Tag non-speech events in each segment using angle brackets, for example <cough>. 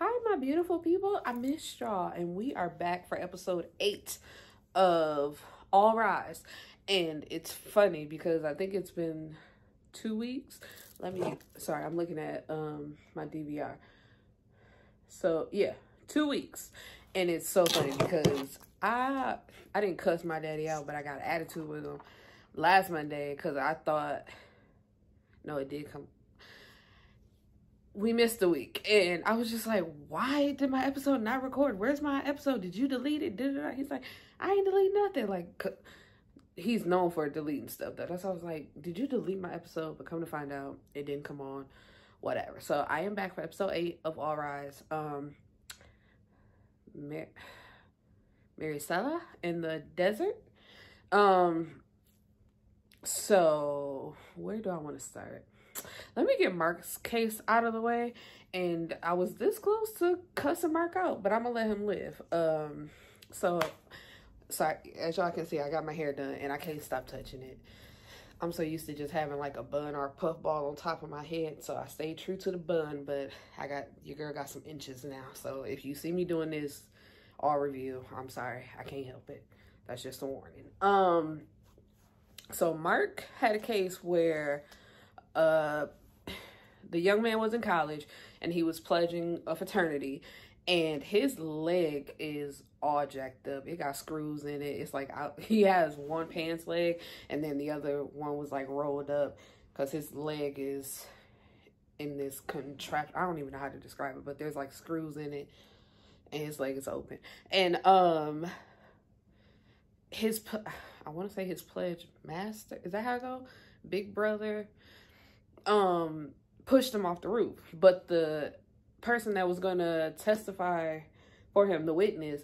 Hi, my beautiful people. I missed y'all, and we are back for episode eight of All Rise. And it's funny because I think it's been two weeks. Let me, sorry, I'm looking at um my DVR. So, yeah, two weeks. And it's so funny because I I didn't cuss my daddy out, but I got attitude with him last Monday because I thought, no, it did come we missed a week and I was just like, why did my episode not record? Where's my episode? Did you delete it? Did it? He's like, I ain't delete nothing. Like, he's known for deleting stuff. Though. That's why I was like, did you delete my episode? But come to find out, it didn't come on. Whatever. So I am back for episode eight of All Rise. Um, Mar Maricela in the desert. Um, so where do I want to start? Let me get Mark's case out of the way. And I was this close to cussing Mark out, but I'm gonna let him live. Um, so, so as y'all can see, I got my hair done and I can't stop touching it. I'm so used to just having like a bun or a puff ball on top of my head. So I stayed true to the bun, but I got, your girl got some inches now. So if you see me doing this all review, I'm sorry. I can't help it. That's just a warning. Um, so Mark had a case where uh, <sighs> the young man was in college and he was pledging a fraternity and his leg is all jacked up. It got screws in it. It's like I, he has one pants leg and then the other one was like rolled up because his leg is in this contraption. I don't even know how to describe it, but there's like screws in it and his leg is open. And um, his <sighs> I want to say his pledge master is that how I go? Big brother um pushed him off the roof. But the person that was going to testify for him, the witness,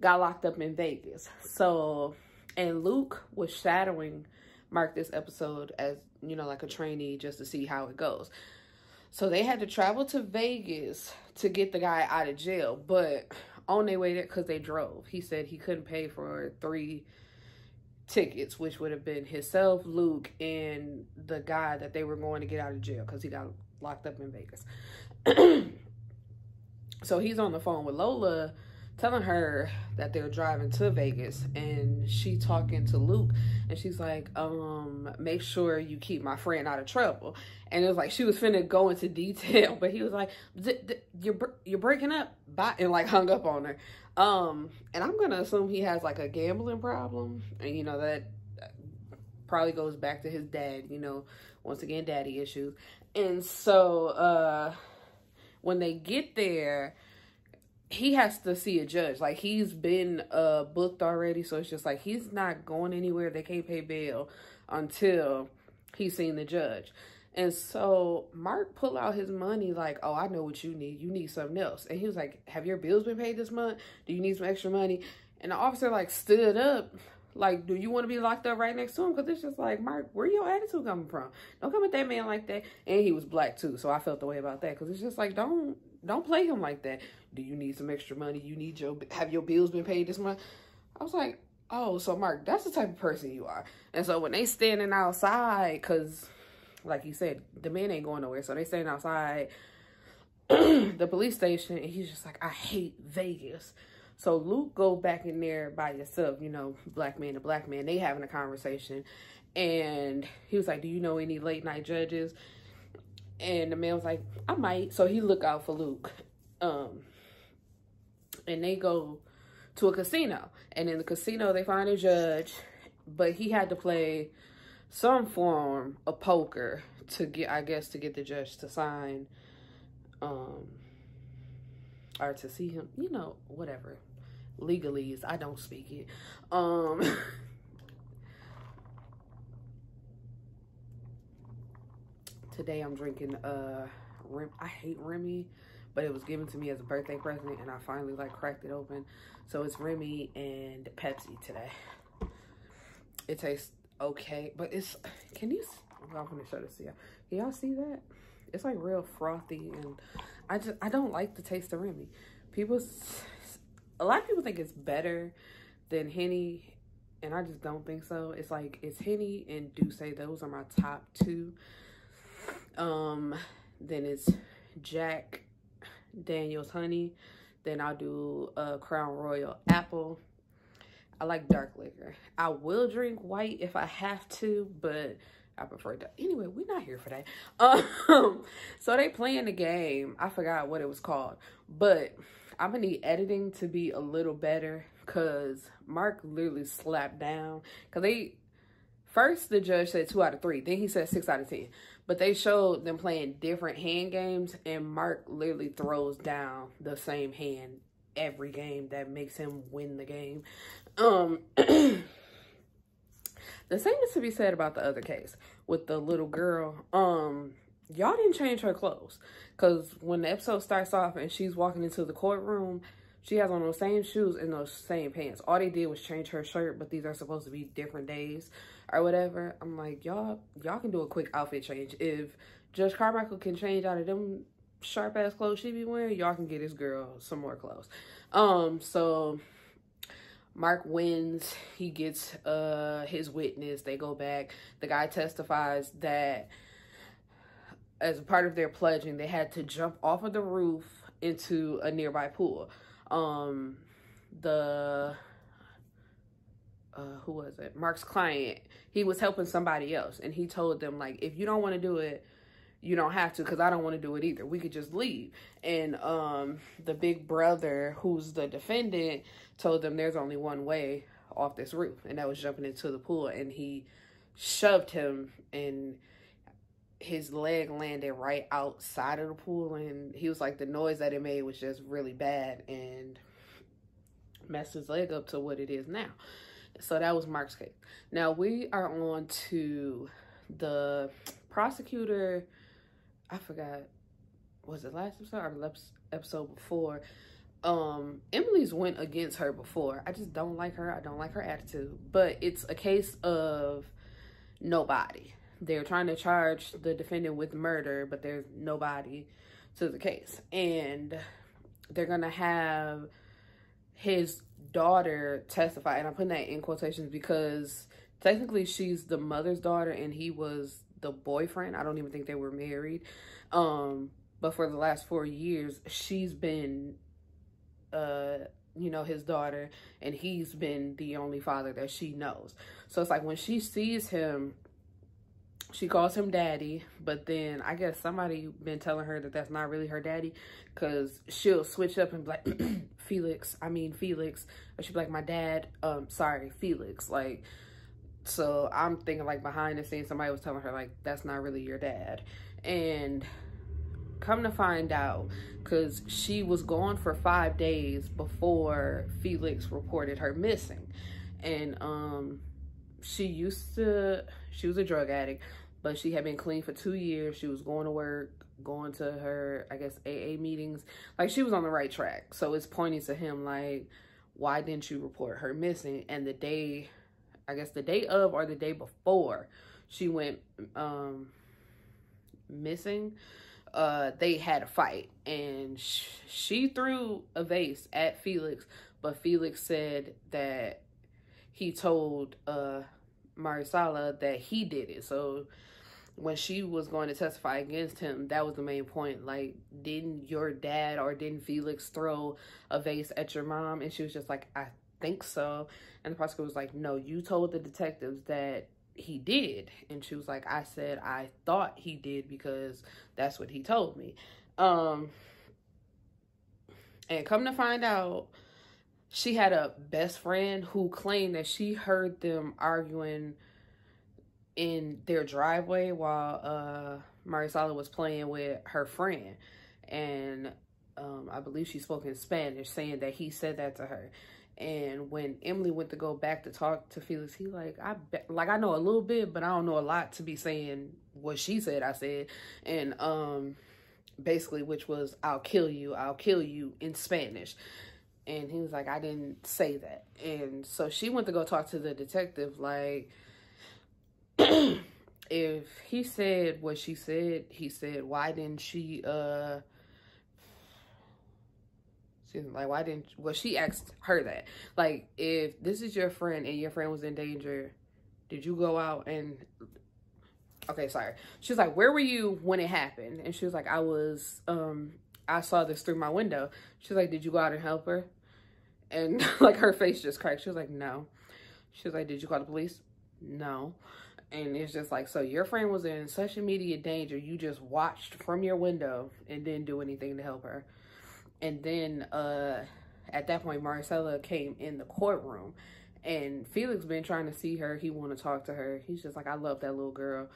got locked up in Vegas. So, and Luke was shadowing Mark this episode as, you know, like a trainee just to see how it goes. So they had to travel to Vegas to get the guy out of jail. But on their way there, because they drove, he said he couldn't pay for three tickets, which would have been himself, Luke, and the guy that they were going to get out of jail because he got locked up in Vegas. <clears throat> so he's on the phone with Lola telling her that they're driving to Vegas and she talking to Luke and she's like, um, make sure you keep my friend out of trouble. And it was like, she was finna go into <laughs> detail, but he was like, you're, you're breaking up. Bye. And like hung up on her. Um, and I'm going to assume he has like a gambling problem and you know, that probably goes back to his dad, you know, once again, daddy issues. And so, uh, when they get there, he has to see a judge. Like he's been uh booked already, so it's just like he's not going anywhere. They can't pay bail until he's seen the judge. And so Mark pulled out his money like, oh, I know what you need. You need something else. And he was like, have your bills been paid this month? Do you need some extra money? And the officer like stood up like, do you want to be locked up right next to him? Because it's just like, Mark, where your attitude coming from? Don't come at that man like that. And he was black too, so I felt the way about that. Because it's just like, don't don't play him like that. Do you need some extra money? You need your have your bills been paid this month? I was like, oh, so Mark, that's the type of person you are. And so when they standing outside, because like you said, the man ain't going nowhere. So they standing outside <clears throat> the police station, and he's just like, I hate Vegas. So Luke go back in there by yourself, you know, black man to black man. They having a conversation. And he was like, do you know any late night judges? And the man was like, I might. So he look out for Luke. Um, and they go to a casino. And in the casino, they find a judge. But he had to play some form of poker to get, I guess, to get the judge to sign um or to see him, you know, whatever. Legalese, I don't speak it. Um <laughs> Today I'm drinking uh Rem I hate Remy, but it was given to me as a birthday present and I finally like cracked it open. So it's Remy and Pepsi today. It tastes okay, but it's can you I'm gonna show this to y'all. Can y'all see that? It's like real frothy and I just, I don't like the taste of Remy. People, a lot of people think it's better than Henny and I just don't think so. It's like, it's Henny and D'ussé. Those are my top two. Um, then it's Jack Daniel's honey. Then I'll do a Crown Royal apple. I like dark liquor. I will drink white if I have to, but I prefer that. Anyway, we're not here for that. <laughs> Um, so they playing the game. I forgot what it was called, but I'm gonna need editing to be a little better because Mark literally slapped down. Cause they first the judge said two out of three, then he said six out of ten. But they showed them playing different hand games, and Mark literally throws down the same hand every game that makes him win the game. Um. <clears throat> The same is to be said about the other case with the little girl. Um, y'all didn't change her clothes because when the episode starts off and she's walking into the courtroom, she has on those same shoes and those same pants. All they did was change her shirt, but these are supposed to be different days or whatever. I'm like, y'all, y'all can do a quick outfit change. If Judge Carmichael can change out of them sharp ass clothes she be wearing, y'all can get this girl some more clothes. Um, so Mark wins. He gets uh his witness. They go back. The guy testifies that as a part of their pledging, they had to jump off of the roof into a nearby pool. Um the uh who was it? Mark's client, he was helping somebody else and he told them like if you don't want to do it, you don't have to because I don't want to do it either. We could just leave. And um, the big brother, who's the defendant, told them there's only one way off this roof, and that was jumping into the pool. And he shoved him, and his leg landed right outside of the pool. And he was like, the noise that it made was just really bad and messed his leg up to what it is now. So that was Mark's case. Now we are on to the prosecutor I forgot, was it last episode or the episode before? Um, Emily's went against her before. I just don't like her. I don't like her attitude. But it's a case of nobody. They're trying to charge the defendant with murder, but there's nobody to the case. And they're going to have his daughter testify. And I'm putting that in quotations because technically she's the mother's daughter and he was the boyfriend. I don't even think they were married. Um, but for the last four years, she's been, uh, you know, his daughter, and he's been the only father that she knows. So it's like when she sees him, she calls him daddy, but then I guess somebody been telling her that that's not really her daddy because she'll switch up and be like, <clears throat> Felix, I mean Felix, or she'll be like, my dad, um, sorry, Felix, like, so I'm thinking like behind the scenes, somebody was telling her like, that's not really your dad. And come to find out, because she was gone for five days before Felix reported her missing. And um, she used to, she was a drug addict, but she had been clean for two years. She was going to work, going to her, I guess, AA meetings. Like she was on the right track. So it's pointing to him like, why didn't you report her missing? And the day I guess the day of or the day before she went um, missing, uh, they had a fight and sh she threw a vase at Felix, but Felix said that he told uh, Maricela that he did it. So when she was going to testify against him, that was the main point. Like, didn't your dad or didn't Felix throw a vase at your mom? And she was just like, I think so. And the prosecutor was like, no, you told the detectives that he did. And she was like, I said, I thought he did because that's what he told me. Um, and come to find out, she had a best friend who claimed that she heard them arguing in their driveway while uh Maricela was playing with her friend. And um, I believe she spoke in Spanish, saying that he said that to her. And when Emily went to go back to talk to Felix, he like, I like I know a little bit, but I don't know a lot to be saying what she said. I said, and um, basically, which was I'll kill you, I'll kill you in Spanish. And he was like, I didn't say that. And so she went to go talk to the detective, like, <clears throat> if he said what she said, he said, why didn't she uh like, why didn't, well, she asked her that. Like, if this is your friend and your friend was in danger, did you go out and, okay, sorry. She was like, where were you when it happened? And she was like, I was, um, I saw this through my window. She's like, did you go out and help her? And <laughs> like her face just cracked. She was like, no. She was like, did you call the police? No. And it's just like, so your friend was in such immediate danger. You just watched from your window and didn't do anything to help her. And then uh, at that point, Marcella came in the courtroom. And Felix been trying to see her. He want to talk to her. He's just like, I love that little girl.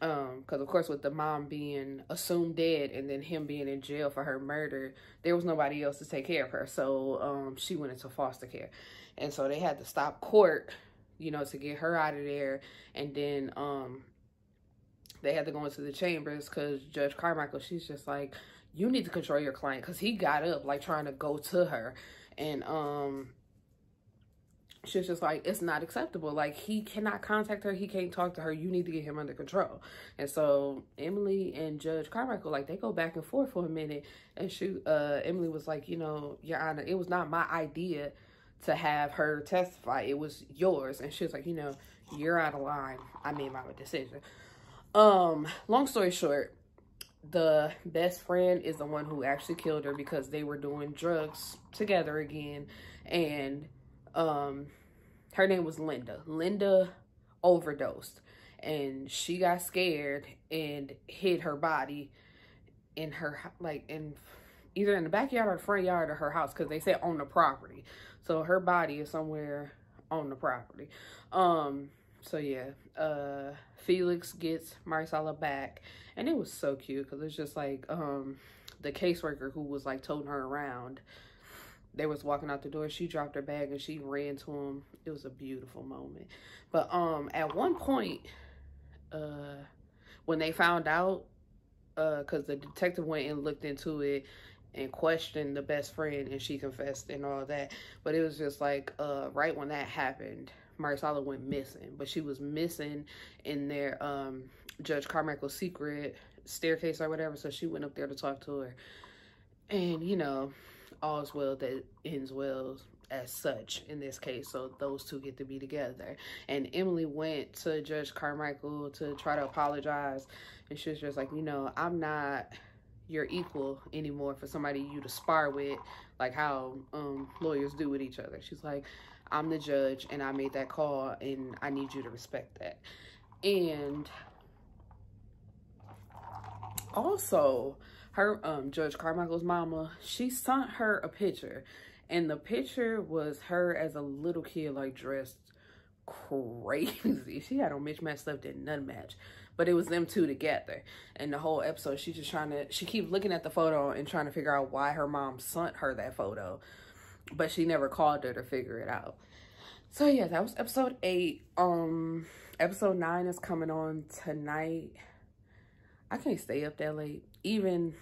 Um, because of course with the mom being assumed dead and then him being in jail for her murder, there was nobody else to take care of her. So um she went into foster care. And so they had to stop court, you know, to get her out of there. And then um they had to go into the chambers because Judge Carmichael, she's just like, you need to control your client because he got up like trying to go to her. And um she's just like, it's not acceptable. Like, he cannot contact her. He can't talk to her. You need to get him under control. And so Emily and Judge Carmichael, like, they go back and forth for a minute. And she, uh, Emily was like, you know, Your Honor, it was not my idea to have her testify. It was yours. And she was like, you know, you're out of line. I made my decision. Um, long story short, the best friend is the one who actually killed her because they were doing drugs together again. And um her name was Linda. Linda overdosed and she got scared and hid her body in her like in either in the backyard or front yard of her house because they said on the property. So her body is somewhere on the property. Um so yeah, uh Felix gets Marcella back and it was so cute because it's just like um the caseworker who was like toting her around they was walking out the door she dropped her bag and she ran to him it was a beautiful moment but um at one point uh when they found out uh because the detective went and looked into it and questioned the best friend and she confessed and all that but it was just like uh right when that happened Marcella went missing but she was missing in their um Judge Carmichael's secret staircase or whatever so she went up there to talk to her and you know all's well that ends well as such in this case. So those two get to be together. And Emily went to Judge Carmichael to try to apologize. And she was just like, you know, I'm not your equal anymore for somebody you to spar with, like how um, lawyers do with each other. She's like, I'm the judge and I made that call and I need you to respect that. And also, her um Judge Carmichael's mama, she sent her a picture. And the picture was her as a little kid, like dressed crazy. <laughs> She had on mismatched stuff that none match. But it was them two together. And the whole episode, she just trying to, she keep looking at the photo and trying to figure out why her mom sent her that photo. But she never called her to figure it out. So yeah, that was episode eight. Um, episode nine is coming on tonight. I can't stay up that late. Even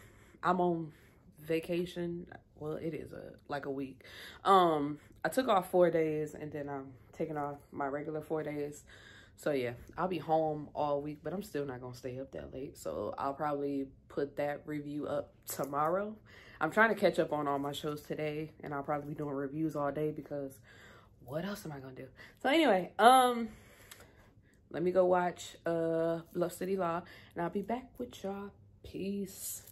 I'm on vacation. Well, it is a like a week. Um, I took off four days and then I'm taking off my regular four days. So yeah, I'll be home all week, but I'm still not gonna stay up that late. So I'll probably put that review up tomorrow. I'm trying to catch up on all my shows today and I'll probably be doing reviews all day because what else am I gonna do? So anyway, um, let me go watch uh Bluff City Law and I'll be back with y'all. Peace.